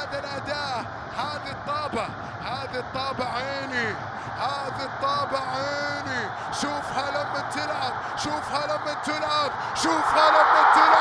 هذا الاداء هذه الطابة هذه الطابة عيني هذه الطابة عيني. شوفها لما تلعب شوفها لما تلعب شوفها لما تلعب.